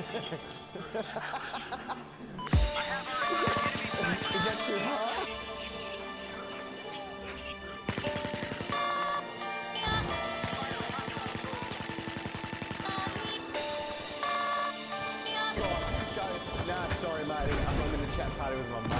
Is that too hard? Go. Nah, sorry, mate. I'm in the chat party with my mate.